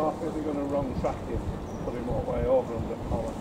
off I think they're going to wrong track him, put him all the way over under collar.